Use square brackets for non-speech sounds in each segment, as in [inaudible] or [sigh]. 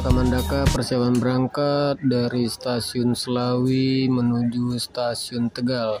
Mereka persiapan berangkat dari Stasiun Selawi menuju Stasiun Tegal.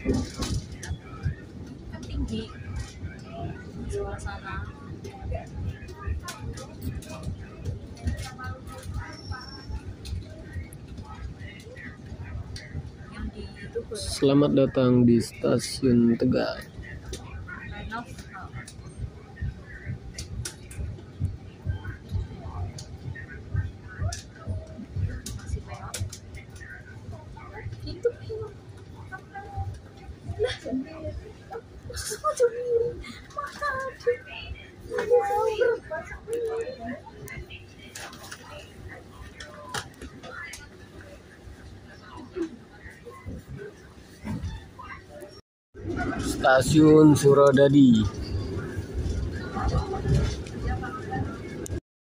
kan Selamat datang di Stasiun Tegal. Stasiun Suradadi.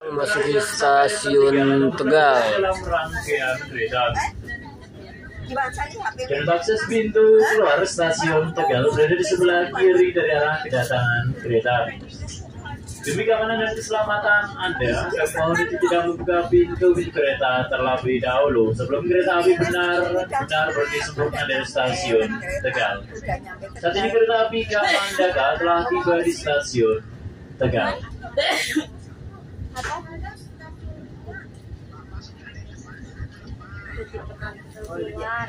Memasuki Stasiun Tegal. Dan akses pintu keluar stasiun Tegal berada di sebelah kiri dari arah kedatangan kereta api. Demi keamanan dan keselamatan Anda, mohon tidak membuka pintu kereta terlebih dahulu sebelum kereta api benar-benar berdiri sempurna dari stasiun Tegal. Saat ini kereta api Kamandaka telah tiba di stasiun Tegal. keluar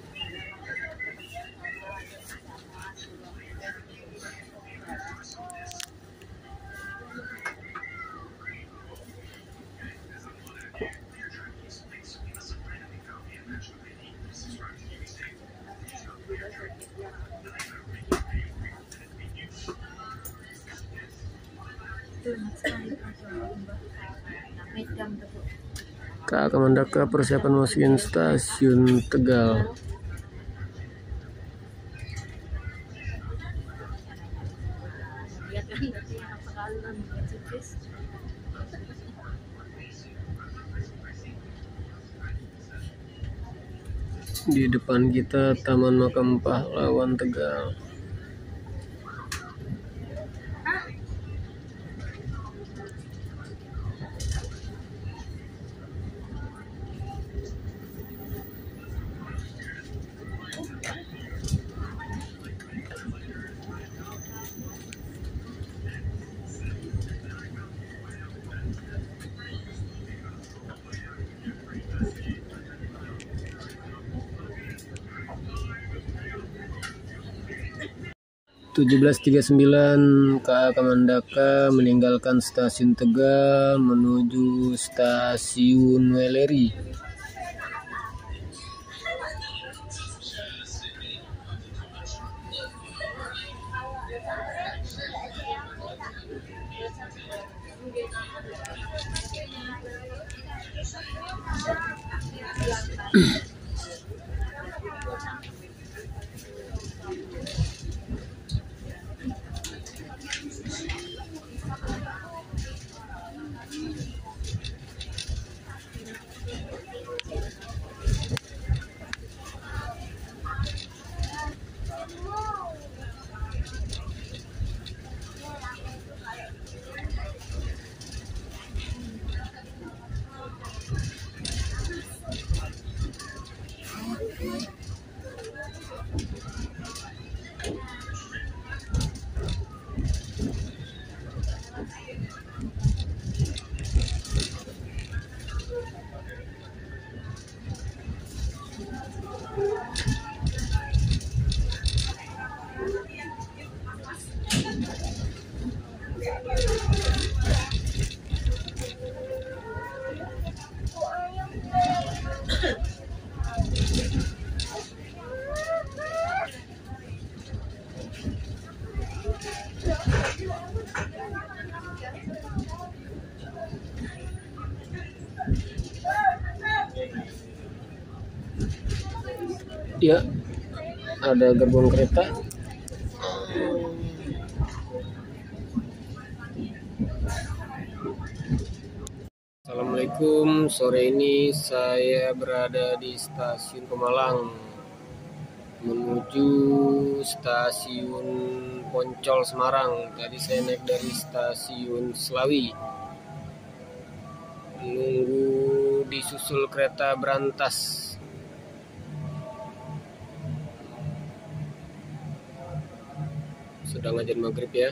Kak Kamandaka persiapan masukin stasiun Tegal. Di depan kita Taman Makam Pahlawan Tegal. Tujuh belas tiga sembilan KA Kamandaka meninggalkan stasiun Tegal menuju stasiun Weleri. [clears throat] Ya, ada gerbong kereta. Assalamualaikum, sore ini saya berada di stasiun Pemalang menuju stasiun Poncol Semarang. Tadi saya naik dari stasiun Selawi. Nunggu disusul kereta berantas. Sedang ajan maghrib ya.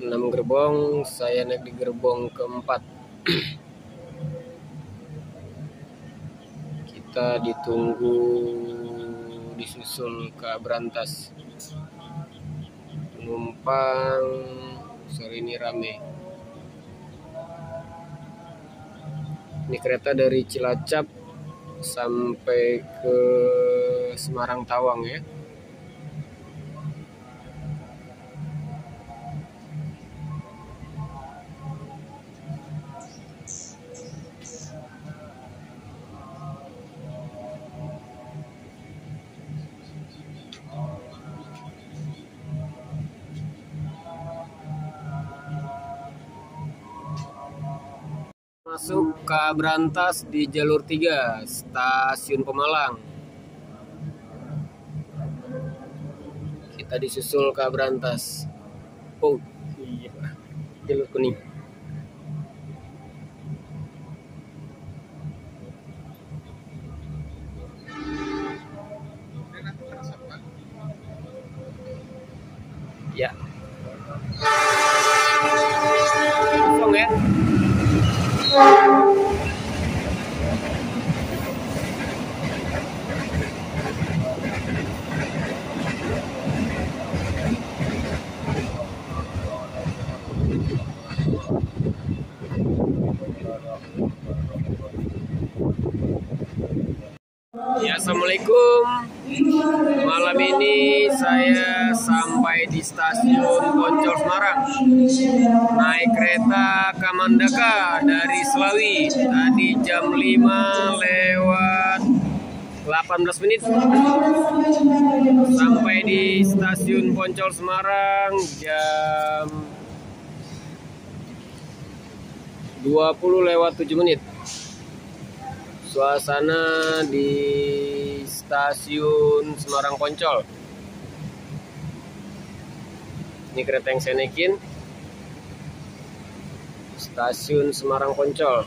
enam gerbong saya naik di gerbong keempat. Kita ditunggu disusul ke Berantas. Penumpang sore ini rame. Ini kereta dari Cilacap sampai ke Semarang Tawang ya Masuk ke Berantas di jalur 3, stasiun Pemalang. Kita disusul ke Berantas. Oh, iya. Jalur kuning. Stasiun Poncol Semarang. Naik kereta Kamandaka dari Selawi. Tadi jam 5 lewat 18 menit. Sampai di stasiun Poncol Semarang jam 20 lewat 7 menit suasana di stasiun Semarang Poncol. Ini kereta yang saya naikin. Stasiun Semarang Poncol.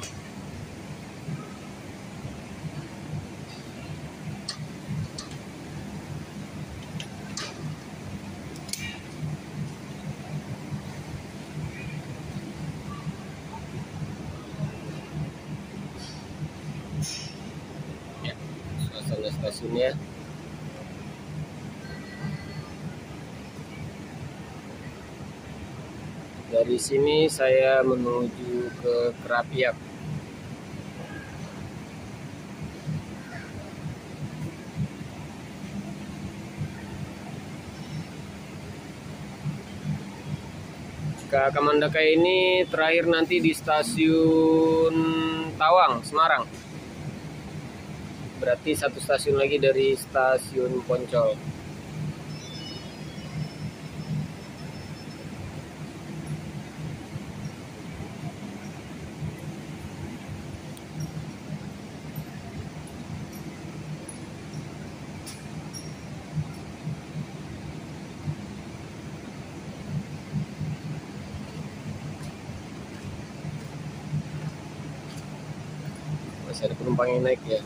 suasana stasiunnya dari sini saya menuju ke Kerapiak. Kamandaka ini terakhir nanti di stasiun Tawang, Semarang. Berarti satu stasiun lagi dari stasiun Poncol masih ada penumpang yang naik ya